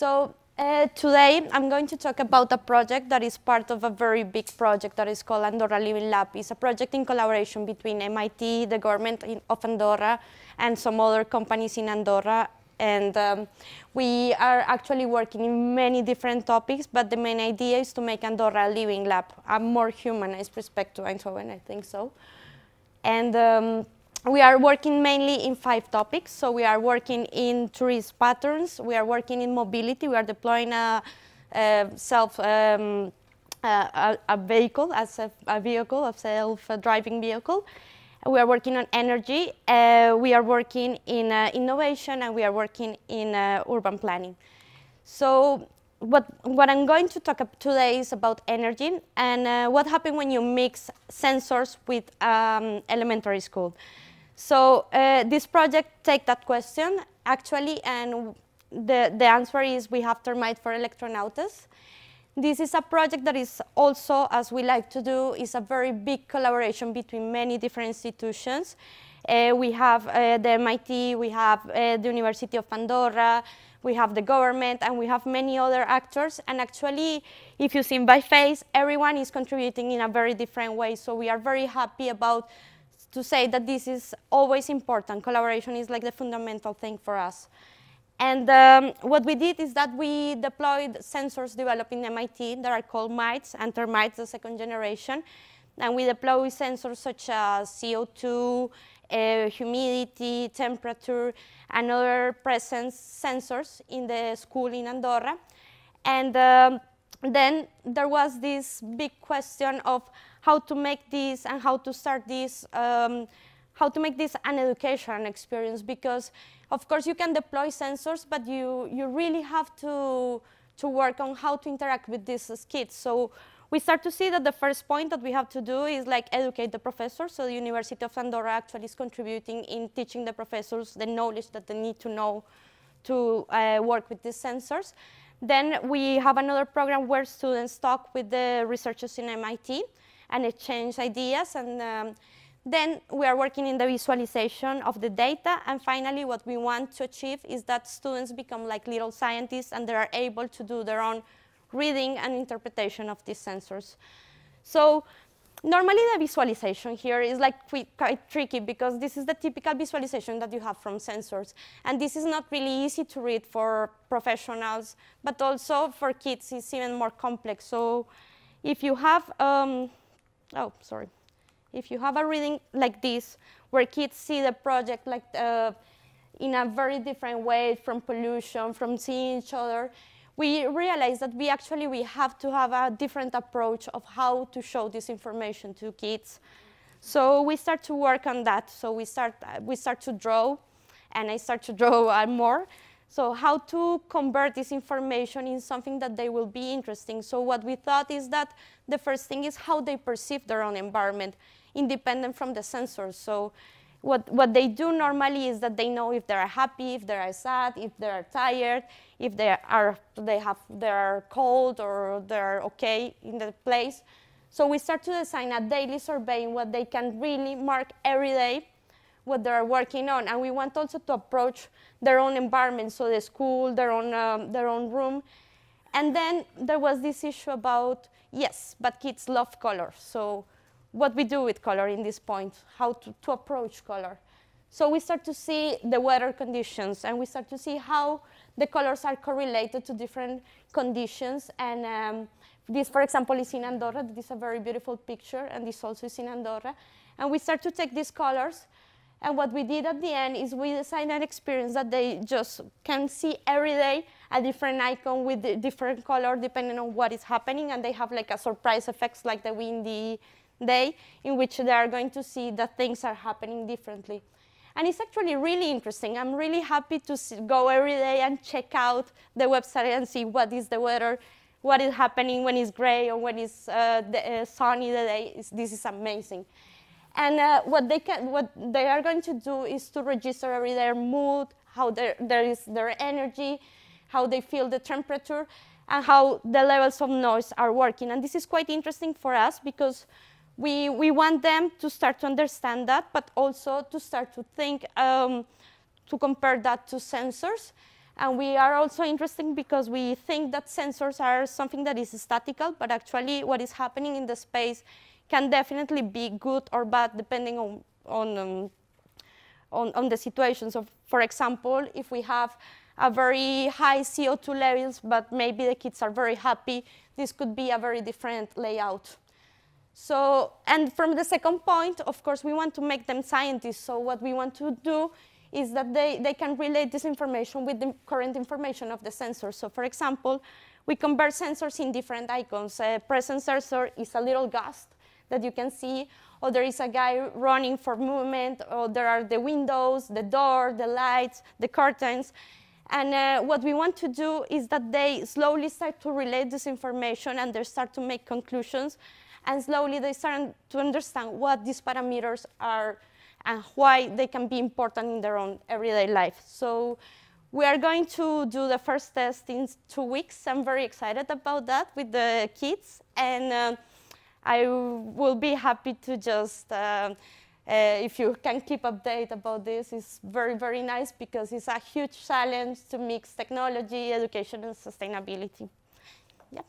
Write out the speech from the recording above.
So uh, today I'm going to talk about a project that is part of a very big project that is called Andorra Living Lab. It's a project in collaboration between MIT, the government of Andorra, and some other companies in Andorra. And um, we are actually working in many different topics, but the main idea is to make Andorra a living lab, a more humanized perspective, Eindhoven, I think so. And um, we are working mainly in five topics. So we are working in tourist patterns, we are working in mobility, we are deploying a, a self um, a, a, vehicle as a, a vehicle, a self-driving vehicle. We are working on energy, uh, we are working in uh, innovation, and we are working in uh, urban planning. So what, what I'm going to talk about today is about energy and uh, what happens when you mix sensors with um, elementary school. So uh, this project take that question actually, and the, the answer is we have Thermite for electronautas. This is a project that is also, as we like to do, is a very big collaboration between many different institutions. Uh, we have uh, the MIT, we have uh, the University of Andorra, we have the government, and we have many other actors. And actually, if you see by face, everyone is contributing in a very different way. So we are very happy about to say that this is always important. Collaboration is like the fundamental thing for us. And um, what we did is that we deployed sensors developed in MIT that are called MITes and TerMITes, the second generation. And we deploy sensors such as CO2, uh, humidity, temperature, and other presence sensors in the school in Andorra. And um, then there was this big question of how to make this and how to start this, um, how to make this an education experience because of course you can deploy sensors, but you, you really have to, to work on how to interact with these kids. So we start to see that the first point that we have to do is like educate the professors. So the University of Andorra actually is contributing in teaching the professors the knowledge that they need to know to uh, work with these sensors. Then we have another program where students talk with the researchers in MIT and exchange ideas. And um, then we are working in the visualization of the data. And finally, what we want to achieve is that students become like little scientists and they are able to do their own reading and interpretation of these sensors. So normally the visualization here is like quite tricky because this is the typical visualization that you have from sensors. And this is not really easy to read for professionals, but also for kids it's even more complex. So if you have um, oh, sorry. If you have a reading like this, where kids see the project like uh, in a very different way from pollution, from seeing each other, we realize that we actually we have to have a different approach of how to show this information to kids. So we start to work on that. So we start, we start to draw, and I start to draw uh, more. So how to convert this information in something that they will be interesting. So what we thought is that the first thing is how they perceive their own environment, independent from the sensors. So what, what they do normally is that they know if they are happy, if they are sad, if they are tired, if they are, they have, they are cold or they're okay in the place. So we start to design a daily survey in what they can really mark every day what they're working on. And we want also to approach their own environment, so the school, their own, um, their own room. And then there was this issue about, yes, but kids love color. So what we do with color in this point, how to, to approach color. So we start to see the weather conditions, and we start to see how the colors are correlated to different conditions. And um, this, for example, is in Andorra. This is a very beautiful picture, and this also is in Andorra. And we start to take these colors and what we did at the end is we designed an experience that they just can see every day a different icon with a different color depending on what is happening. And they have like a surprise effects like the windy day in which they are going to see that things are happening differently. And it's actually really interesting. I'm really happy to go every day and check out the website and see what is the weather, what is happening when it's gray or when it's uh, the, uh, sunny the day. It's, this is amazing. And uh, what, they can, what they are going to do is to register their mood, how there, there is their energy, how they feel the temperature, and how the levels of noise are working. And this is quite interesting for us because we, we want them to start to understand that, but also to start to think, um, to compare that to sensors. And we are also interesting because we think that sensors are something that is statical, but actually what is happening in the space can definitely be good or bad depending on, on, um, on, on, the situation. So for example, if we have a very high CO2 levels, but maybe the kids are very happy, this could be a very different layout. So, and from the second point, of course, we want to make them scientists. So what we want to do is that they, they can relate this information with the current information of the sensor. So for example, we convert sensors in different icons. A present sensor is a little gust that you can see, or there is a guy running for movement, or there are the windows, the door, the lights, the curtains. And uh, what we want to do is that they slowly start to relate this information and they start to make conclusions. And slowly they start to understand what these parameters are and why they can be important in their own everyday life. So we are going to do the first test in two weeks. I'm very excited about that with the kids. And uh, I will be happy to just, uh, uh, if you can keep update about this, it's very, very nice because it's a huge challenge to mix technology, education, and sustainability. Yeah.